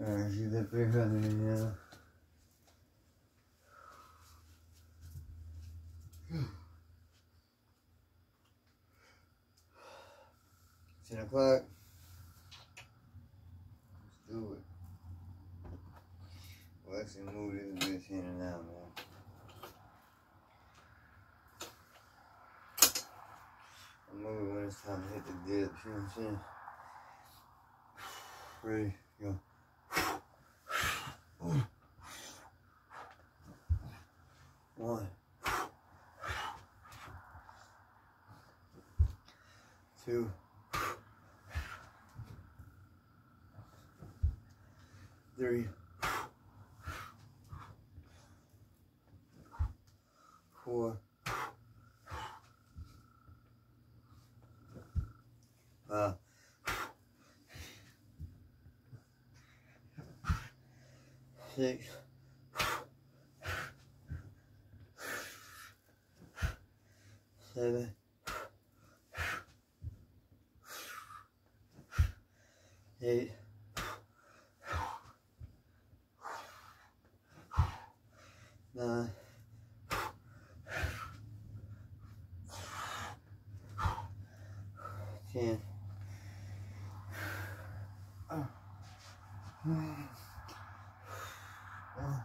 Big. Ten o'clock. Let's do it. We'll actually move this bitch in and out, man. Move when it's time to hit the dip, you know what I'm saying? Ready, go. One. Two. Three. Four. Five. Six. Seven. Eight. Nine. Ten. One,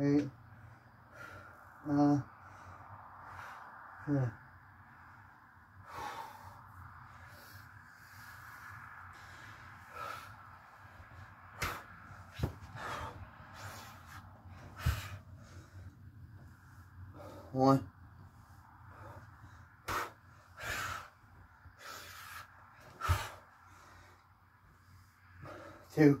eight, nine, uh, ten. One. Two.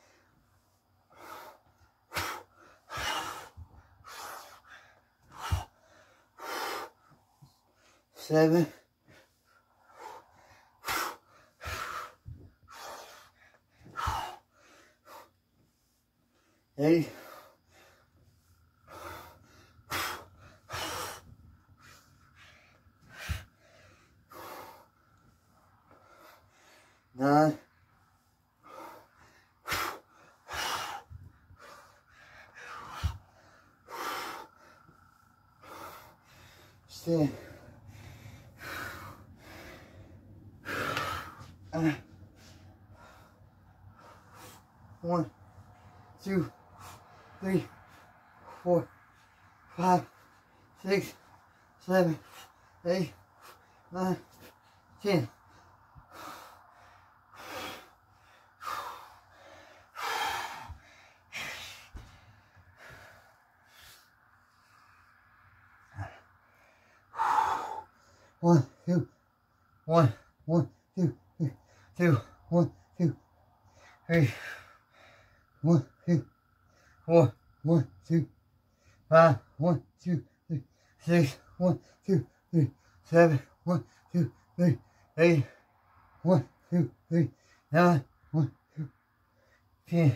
Eight. Nine. Ten. Seven, eight, nine, ten. One, two, one, one, two, three, two, one, two, three, one, two, four, one, two, five, one, two, three, six, one, two, three, seven, one, two, three, eight, one, two, three, nine, one, two, ten.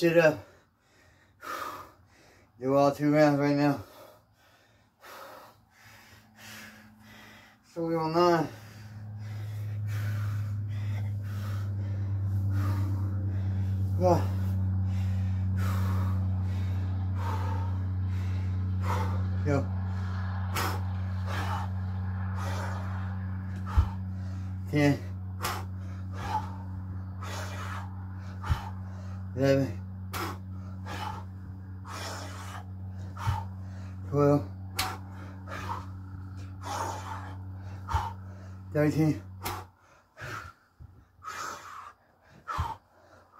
this up. Do all two rounds right now. So we nine. Ah. Yo. Ten.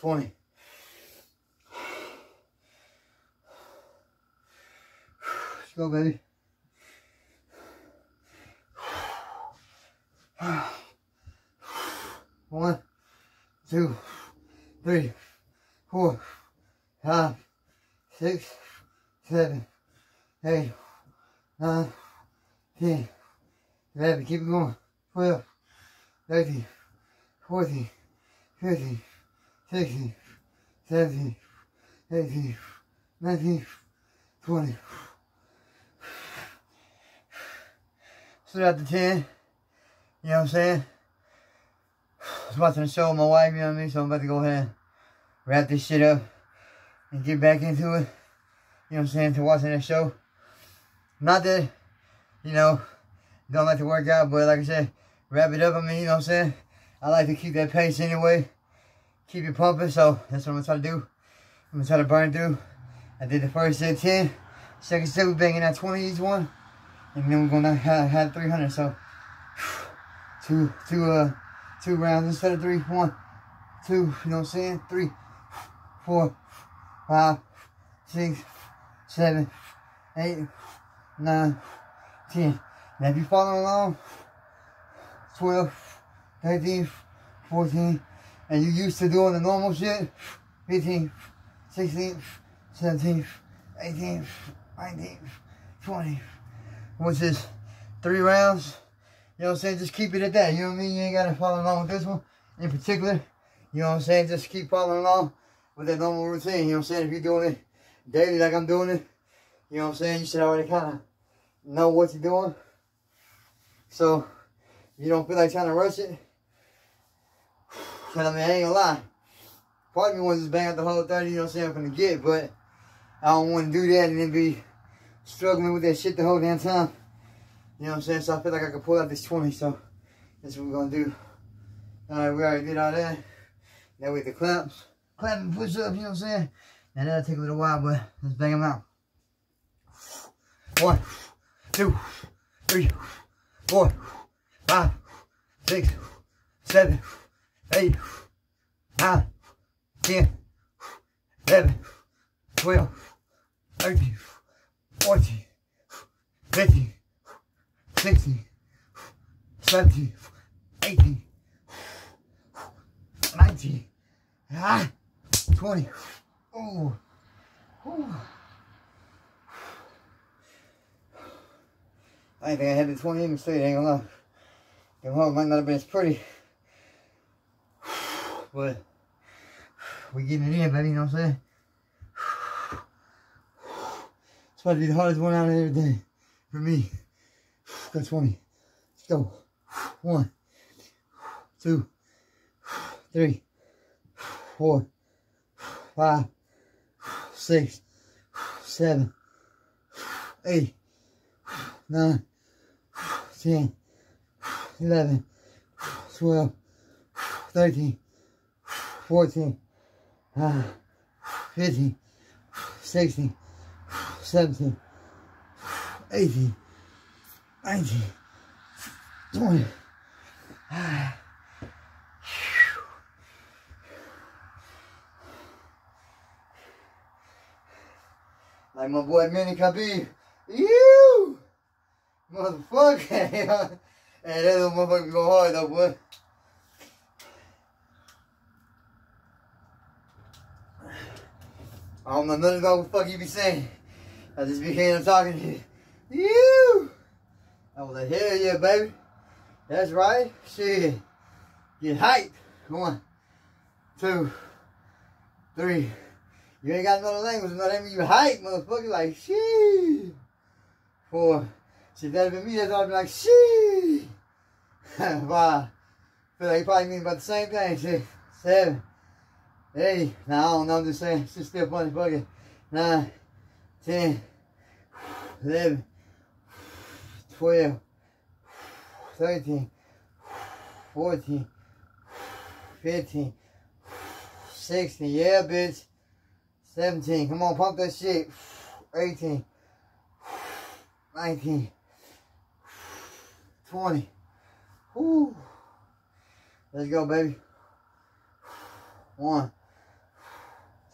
Twenty. Let's go, baby. One, two, three, four, five, six, seven, eight, nine, ten, eleven. Keep it going. Twelve, thirteen, fourteen, fifteen, sixteen, seventeen, eighteen, nineteen, twenty. Still at the ten. You know what I'm saying? I was watching a show with my wife, you know what I mean? So I'm about to go ahead and wrap this shit up and get back into it. You know what I'm saying? To watching that show. Not that, you know, don't like to work out, but like I said, wrap it up. I mean, you know what I'm saying? I like to keep that pace anyway. Keep it pumping, so that's what I'm gonna try to do. I'm gonna try to burn through. I did the first set 10. Second set, we're banging at 20 each one. And then we're gonna have, have 300, so two, two, uh, two rounds instead of three. One, two, you know what I'm saying? Three, four, five, six, seven, eight, nine, ten. Now if following along, 12, 13, 14, and you used to doing the normal shit, 15, 16, 17, 18, 19, 20, which is three rounds. You know what I'm saying? Just keep it at that. You know what I mean? You ain't gotta follow along with this one in particular. You know what I'm saying? Just keep following along with that normal routine. You know what I'm saying? If you're doing it daily like I'm doing it, you know what I'm saying? You should already kind of know what you're doing. So, you don't feel like trying to rush it. Cause I mean, I ain't gonna lie. Part of me wants to bang out the whole 30, you know what I'm saying, from the get, but I don't want to do that and then be struggling with that shit the whole damn time. You know what I'm saying? So I feel like I could pull out this 20, so that's what we're gonna do. Alright, we already did all that. Now with the clamps, clamp and push up, you know what I'm saying? And that'll take a little while, but let's bang them out. One, two, three, four, five, six, seven, eight, nine, ten, eleven, twelve, thirteen, fourteen, fifteen, sixteen, seventeen, eighteen, nineteen, ah, twenty. Ooh. Ooh. I think I had the 20 even straight, ain't gonna lie. Home might not have been as pretty. But we're getting it in, baby, you know what I'm saying? It's about to be the hardest one out of everything for me. Got 20. Let's go. One, two, three, four, five, six, seven, eight, nine, ten, eleven, twelve, thirteen, fourteen, uh, fifteen, sixteen, seventeen, eighteen, nineteen, twenty. Like my boy Manny Khabib. You motherfucker. hey, that little motherfucker go hard though, boy. I don't know nothing about what the fuck you be saying. I just be hearing him talking to you. You! I was like, hell yeah, baby. That's right. Shit. Get hyped. One, two, three. You ain't got another language, no that you hype, motherfucker. Like, shit. Four. See, if that had been me, that's all I'd be like, shit. Five. Feel like you probably mean about the same thing. Six, seven, eight. now I don't know. I'm just saying. Just still fucking. Nine, ten, eleven, twelve, thirteen, fourteen, fifteen, sixteen. Yeah, bitch. 17. Come on, pump that shit. 18. 19. 20. Whew. Let's go, baby. One,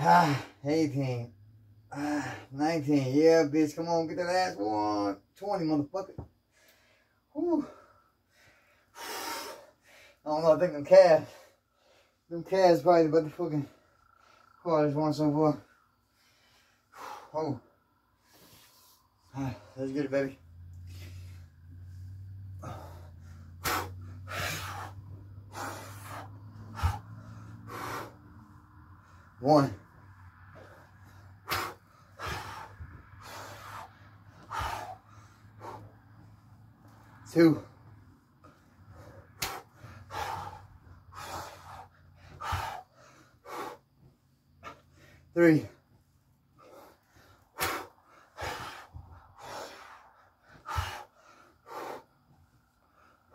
ah, 18, ah, 19. Yeah, bitch, come on, get the last one. 20, motherfucker. Whew. I don't know, I think them calves, them calves probably about the fucking hardest one so far. Oh. Ah, let's get it, baby. One. two. Two, three,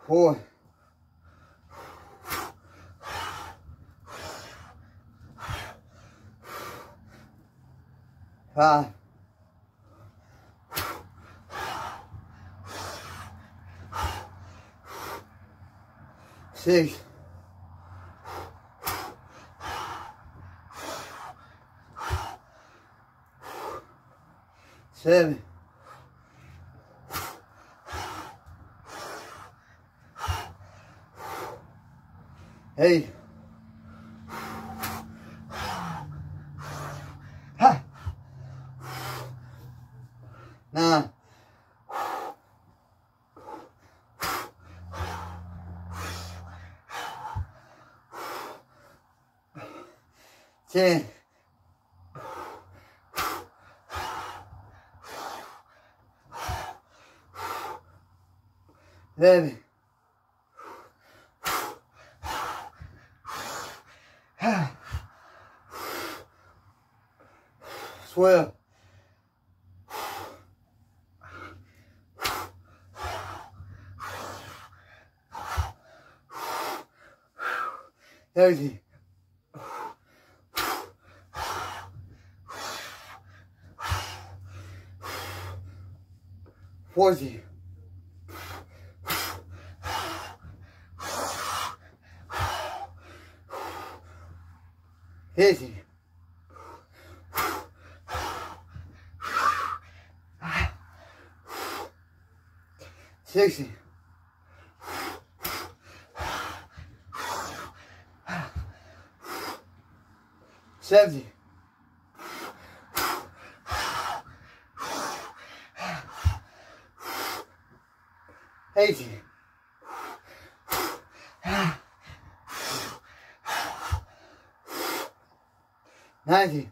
four, five, six, seven, eight, 10, eleven, twelve, thirteen. Fourteen, fifteen, sixteen, seventeen, eighteen, nineteen,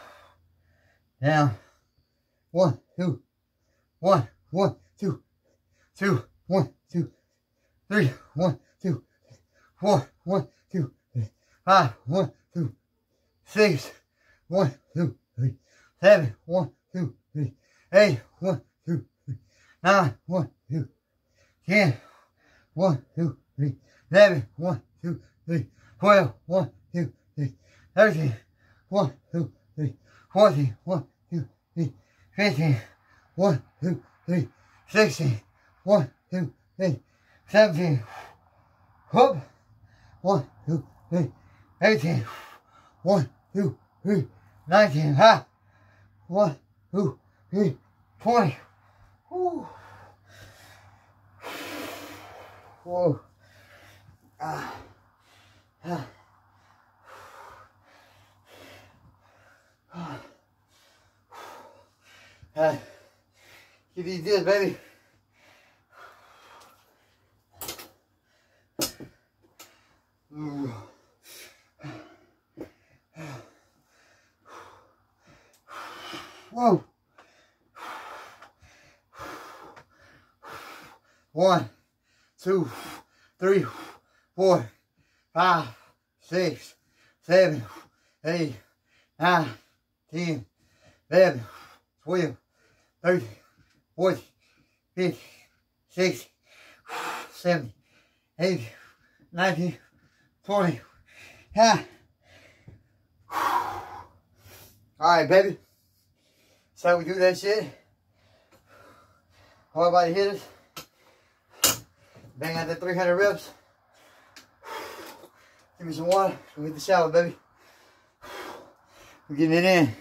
down. One, two, one, one, two, two, one, two, three, one, two, four, one, two, five, one, two, six, one, two, three, seven, one, two, three, eight, one, two, three, nine, one, two, ten, one, two, three, eleven, one, two, three, twelve, one, two, three, thirteen, one, two, three, fourteen, one, two, three, fifteen, one, two, three, sixteen, one, two, three, seventeen, whoop, one, two, three, eighteen, one, two, three, nineteen, ha, one, two, three, twenty, whoo, whoa, ah, ah. Uh, get these deals, baby. Whoa. One, two, three, four, five, six, seven, eight, nine, ten, eleven, twelve, thirteen, fourteen, fifteen, sixteen, seventeen, eighteen, nineteen, twenty. Yeah. Alright, baby. That's how we do that shit. All about the hitters. Bang out the 300 reps. Give me some water. Go hit the shower, baby. We're getting it in.